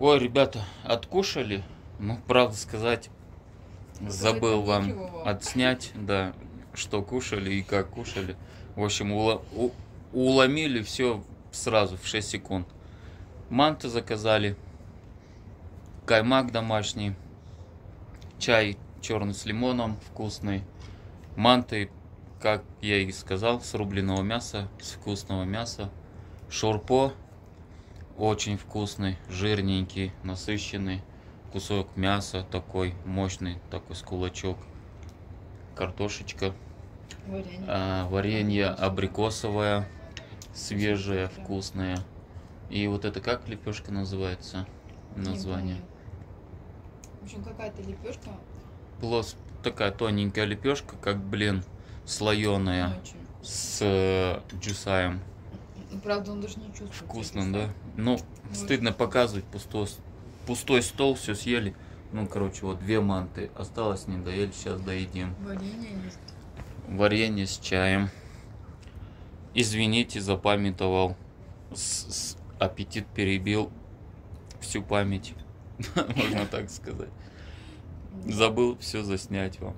Ой, ребята, откушали. Ну, правда сказать, забыл вам отснять, да, что кушали и как кушали. В общем, ула- у- уломили все сразу, в 6 секунд. Манты заказали, каймак домашний, чай черный с лимоном вкусный, манты, как я и сказал, с рубленого мяса, с вкусного мяса, шурпо, очень вкусный, жирненький, насыщенный, кусок мяса такой мощный, такой с кулачок, картошечка, Варенье. а, варенье абрикосовое, свежее, вкусное. И вот это как лепешка называется? Название. В общем, какая-то лепешка Плос такая тоненькая лепешка, как блин, слоеная, с э, джусаем. Ну, Правда, он даже не чувствует. Вкусно, да? Ну, стыдно показывать пустой, пустой стол, все съели. Ну, короче, вот две манты. Осталось не доели, сейчас доедим. Варенье есть. Варенье с чаем. Извините, запамятовал. С- с- аппетит перебил всю память. Можно так сказать. Забыл все заснять вам.